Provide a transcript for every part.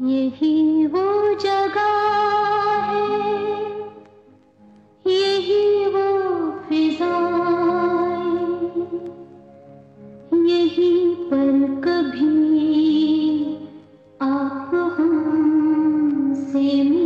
यही वो जगह है। यही वो फिजाएँ यही पर कभी आप हमसे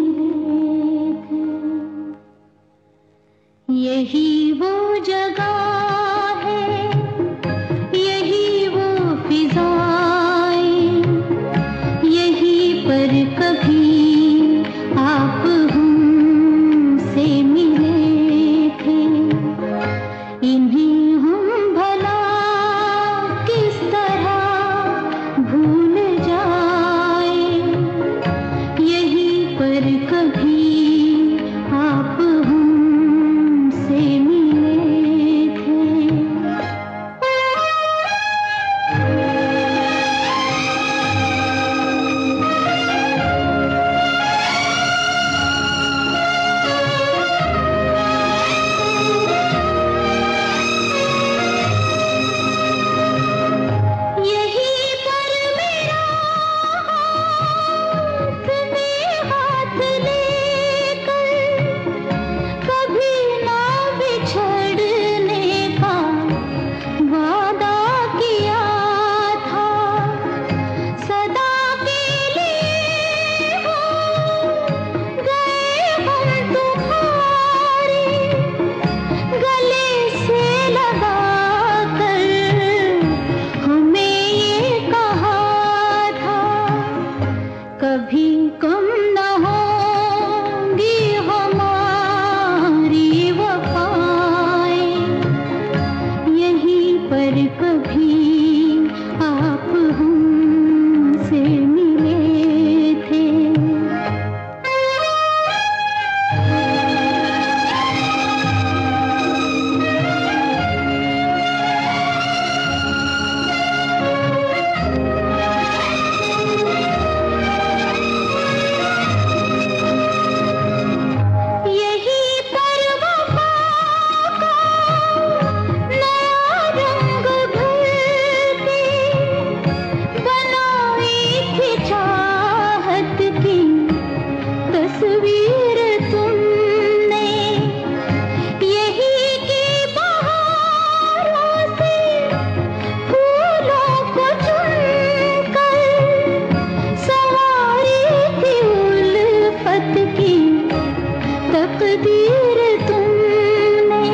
तकदीर तुमने,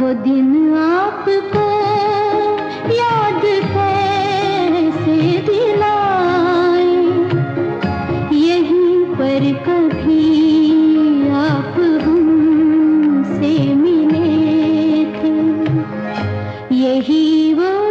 वो दिन आपको याद कैसे दिलाए। यहीं पर कभी आप हमसे मिले थे। यही वो